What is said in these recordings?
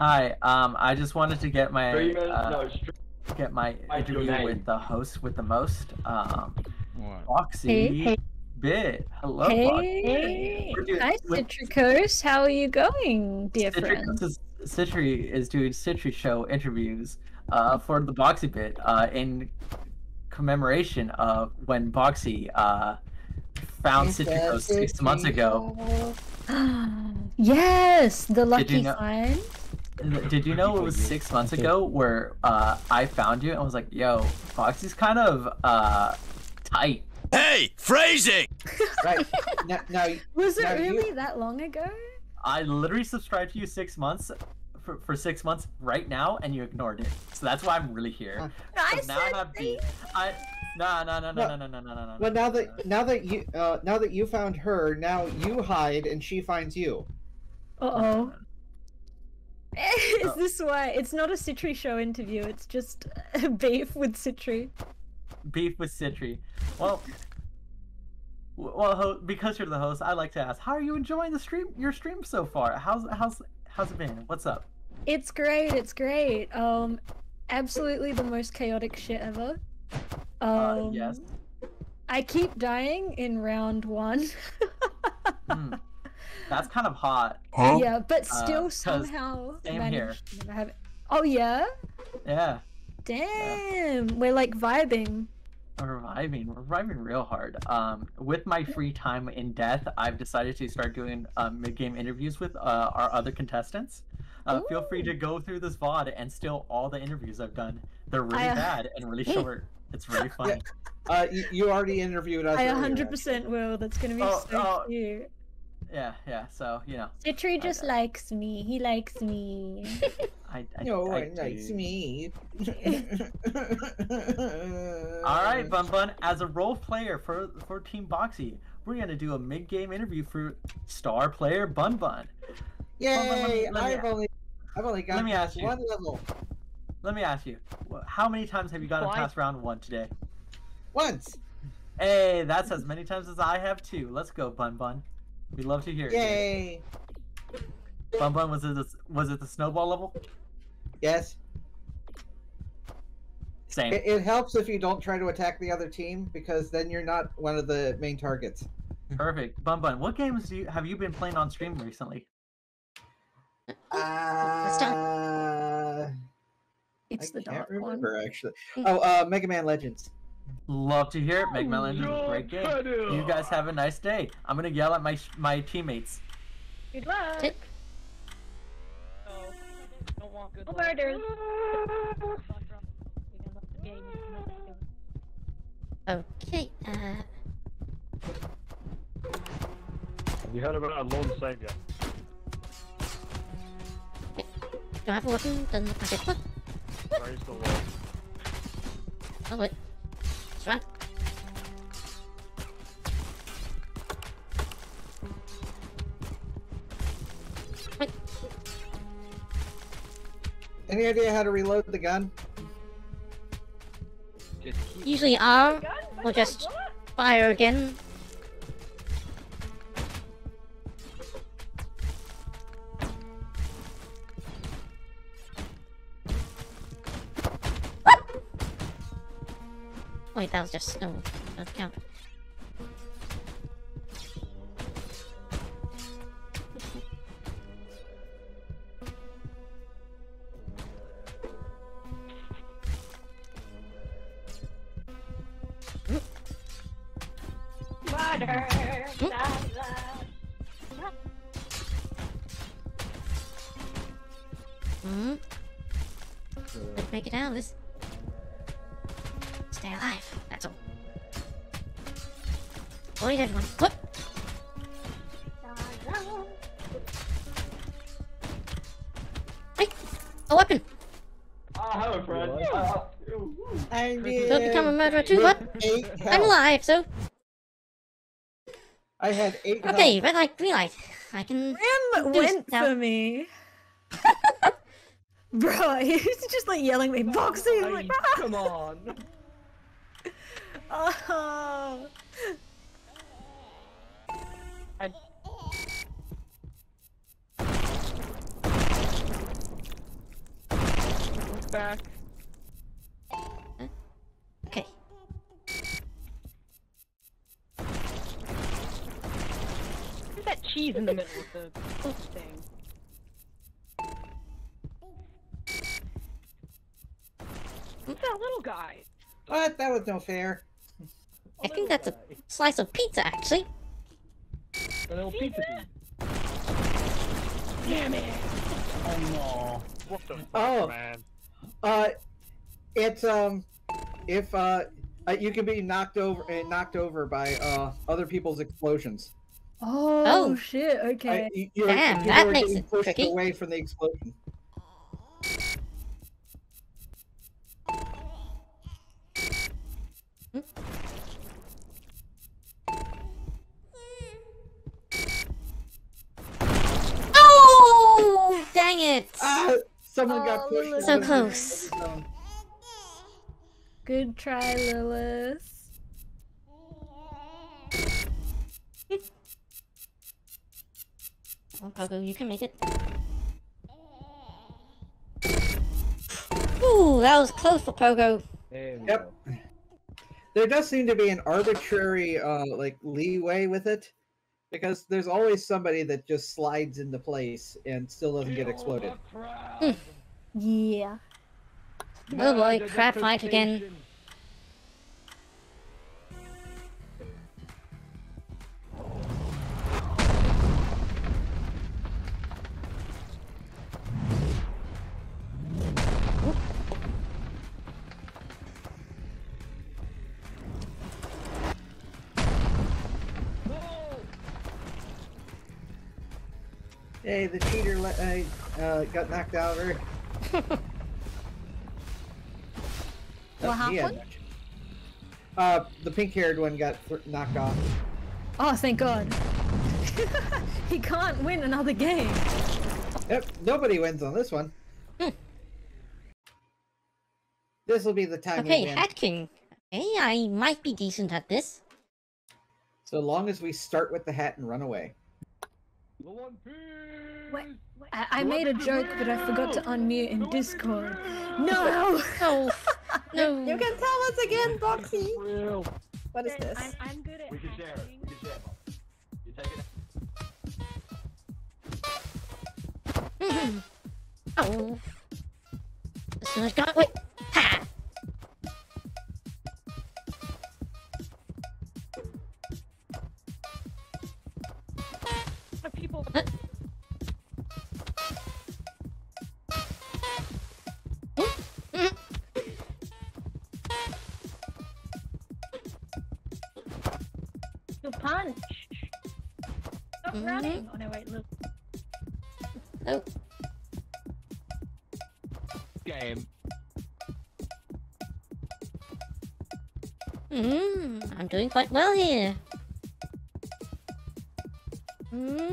Hi. Um, I just wanted to get my uh, no, get my Write interview name. with the host with the most. Um, What? Foxy Hey, hey, Bit. Hello, Foxy. hey. We're doing- Hi, with- Citricos. How are you going, dear friend? Citric is, Citri is doing Citri show interviews uh, for the Boxy Bit uh, in commemoration of when Boxy uh, found Citricose six months ago. yes, the lucky know- find. Did you know it was six months ago where uh, I found you and was like, "Yo, Foxy's kind of uh, tight." Hey, phrasing! Right. now, now, Was it Now you- really that long ago? I literally subscribed to you six months for, for six months right now, and you ignored it. So that's why I'm really here. Huh. I So now I have B. I no no no no no no no no no no. well, now that now that you uh, now that you found her, now you hide and she finds you. Uh oh. Is Oh. this why? It's not a Citri show interview. It's just beef with Citri. beef with Citri. Well, well, because you're the host, I like to ask, how are you enjoying the stream? Your stream so far? How's how's how's it been? What's up? It's great. It's great. Um, absolutely the most chaotic shit ever. Um, Uh, yes. I keep dying in round one. Hmm. That's kind of hot. Yeah, but Uh, still 'cause somehow same managed to never have it. Oh yeah. Yeah. Damn, we're like vibing. We're reviving. We're reviving real hard. Um, with my free time in death, I've decided to start doing um, mid-game interviews with uh, our other contestants. Uh, feel free to go through this VOD and steal all the interviews I've done. They're really I, uh, bad and really short. It's really funny. Uh, you, you already interviewed us. I 100% will. That's gonna be Oh, so oh. cute. Yeah, yeah. So you know, Citri just know. likes me. He likes me. I. I actually. No, I it likes me. All right, Bun Bun. As a role player for for Team Boxy, we're gonna do a mid-game interview for star player Bun Bun. Yay! let me- let me- I've only, I've only got Let me ask you. one level. Let me ask you, how many times have you gotten Why? past round one today? Once. Hey, that's as many times as I have too. Let's go, Bun Bun. We'd love to hear it. Yay! Bun Bun, was it the, was it the snowball level? Yes. Same. It, it helps if you don't try to attack the other team because then you're not one of the main targets. Perfect. Bun Bun, what games do you have you been playing on stream recently? Uh, It's I the can't dark one. remember actually. Oh, uh, Mega Man Legends. Love to hear it. Mega Man Legends a great game. You guys have a nice day. I'm gonna yell at my my teammates. Good luck. Tit- Oh, murders. Okay, uh, Have you heard about a lone savior? do I have a weapon? Doesn't look like it. What? Praise the Lord. Oh wait. It's Any idea how to reload the gun? Usually uh, R or just fire again. Wait, that was just no. Doesn't count. Hmm. Let's make it out of this. Avoid everyone. What? Hey, a weapon. Ah, hello, friend. Ah, ooh, ooh. I Don't become a murderer too. What? Eight I'm alive, so I had eight. okay. health. Red light, green light. I can. Rim Do went stuff. for me. Bro, he's just like yelling at me, boxing. I'm like! Come on. oh. back. Okay. Where's that cheese in the middle of the thing? Who's that little guy? What? That was no fair. I think that's a slice of pizza, actually. A little pizza. Damn it! Oh no. What the oh. fuck, Oh. man? Uh, it's um, if uh, uh, you can be knocked over, uh, knocked over by uh other people's explosions. Oh, Oh. shit. Okay. I, you, you're, Damn, you that are makes getting it pushed tricky. away from the explosion. Oh, dang it! Ah, someone got Oh, pushed. Lilith. So close. Good try, Lilith. Oh, Pogo, you can make it. Ooh, that was close for Pogo. There Yep. There does seem to be an arbitrary uh like leeway with it, because there's always somebody that just slides into place and still doesn't get exploded. Hmm. Yeah. Oh boy, crap fight again. Hey, the cheater let, uh, uh, got knocked out. Or... What He happened? much. Uh, the pink-haired one got knocked off. Oh, thank God. he can't win another game. Yep, nobody wins on this one. Hmm. This will be the time Okay, we win. Hat King. Okay, I might be decent at this. So long as we start with the hat and run away. The One Piece. Wait, I, I made a joke, but I forgot to unmute in Discord. No! No, no. You can tell us again, Boxy. What is this? I'm, I'm good at We can share it. We can share it. You take it. Oh. As soon as I got wait. Game. mm, I'm doing quite well here. Hmm.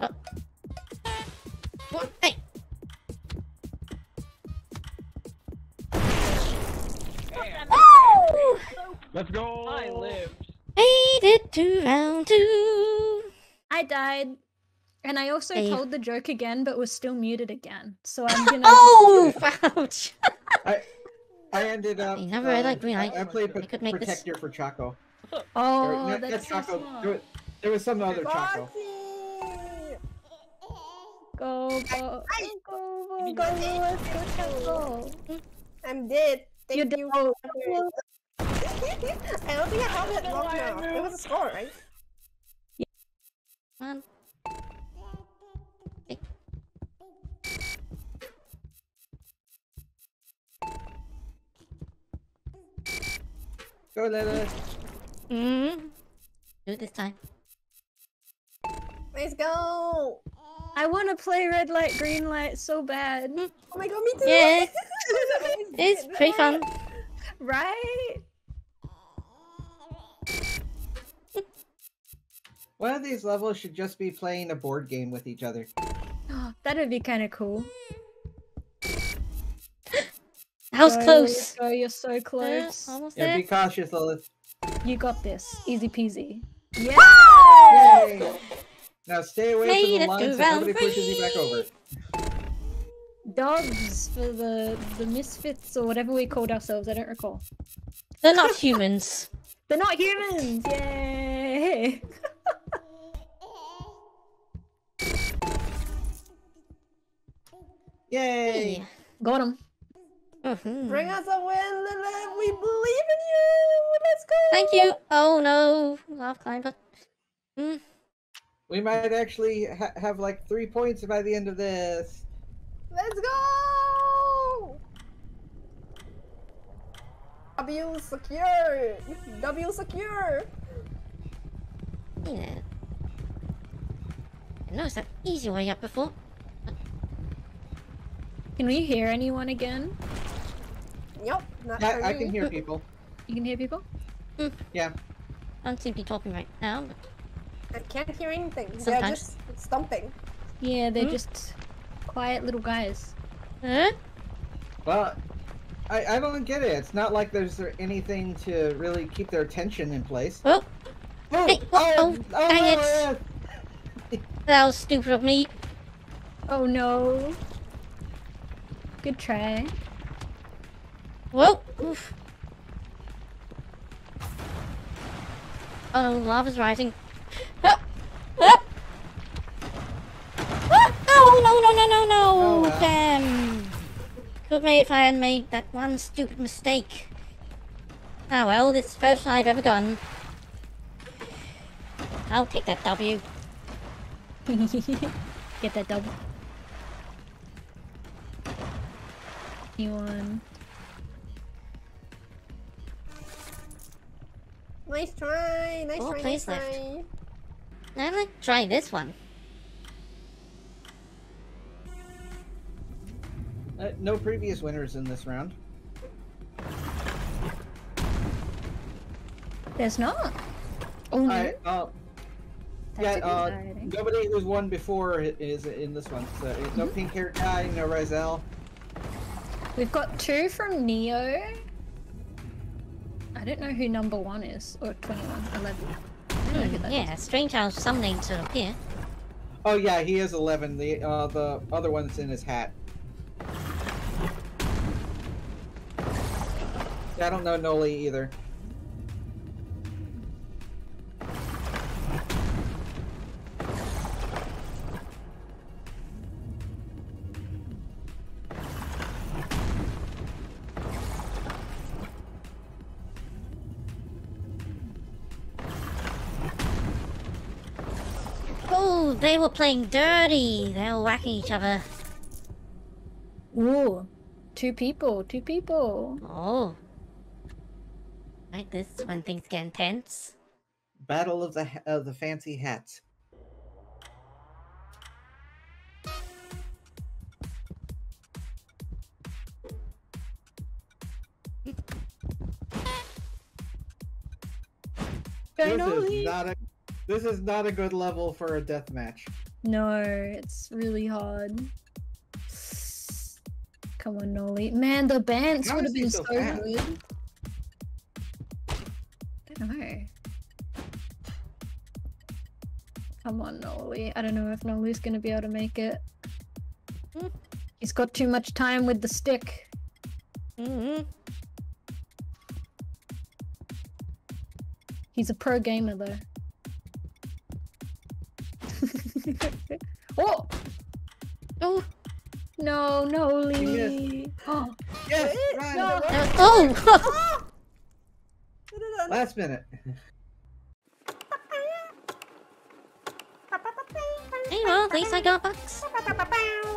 Oh. What? Hey. Oh! Let's go. I lived. Made it to round two. I died. And I also Hey. told the joke again, but was still muted again. So I'm gonna. Oh, ouch! I I ended up. Hey, never read uh, that green I, light. I played I could make this- protector for Chaco. Oh, no, not that's so Chaco. smart. There was, there was some other Chaco. Boxy. Go, go, go, go, go, go, Chaco. I'm dead. Thank You you. don't. I don't think I have it long enough. It was a score, right? Go, Lila. Mm. Do it this time. Let's go. I want to play red light, green light so bad. Oh my god, me too. Yeah, it's pretty fun. Right? One of these levels should just be playing a board game with each other. That'd be kind of cool. That was Go, close. Go, you're so Uh, close. almost Yeah, there. be cautious, Lilith. You got this. Easy peasy. Yeah! Yay! Now stay away Made from the to line so round nobody pushes you back over. Dogs for the the misfits or whatever we called ourselves. I don't recall. They're not humans. They're not humans. Yay! Yay! Yeah. Got him. Mhm. Bring us a win, Lilith. We believe in you. Let's go. Thank you. Oh no, love climber. Mm. We might actually ha- have like three points by the end of this. Let's go. W secure. W secure. Yeah. I noticed that easy way up before. Can we hear anyone again? Yep. Not Yeah, I can hear people. You can hear people. Yeah. I don't seem to be talking right now, but I can't hear anything. They're Sometimes. just stumping. Yeah, they're Hmm? just quiet little guys. huh? Well, I, I don't get it. It's not like there's anything to really keep their attention in place. Oh, Oh, Hey, oh, oh, oh, dang no, it. that was stupid of me. Oh no. Good try. Whoa. Oof. Oh, lava's rising. Ah, ah. Ah, Oh no no no no no! Oh, well. Damn! Could made if I hadn't made that one stupid mistake. Ah well, this is the first I've ever done. I'll take that W. Get that double. Anyone? Nice try. Nice Four try. Nice plays left. try. I'd like to try this one. Uh, no previous winners in this round. There's not. Oh no. I, uh, That's yeah, uh, nobody who's won before is in this one. So no Mm-hmm. pink haired guy, no Rizel. We've got two from Neo. I don't know who number one is, or 21, 11. I don't Hmm, that is. yeah, strange how some names sort of appear. Oh yeah, he is 11. The uh, the other one's in his hat. Yeah, I don't know Noli either. Oh, they were playing dirty. They were whacking each other. Ooh, two people, two people. Oh. Like this when things get intense. Battle of the of the fancy hats. This is not a this is not a good level for a death match. No, it's really hard. Come on, Noli. Man, the bands How would have been so so good. I don't know. Come on, Noli. I don't know if Noli's gonna be able to make it. Hmm. He's got too much time with the stick. Mm-hmm. He's a pro gamer though. Oh Oh, no, Noli. Oh, Yes, Ryan, no. oh! last minute. you know, at least I got bucks.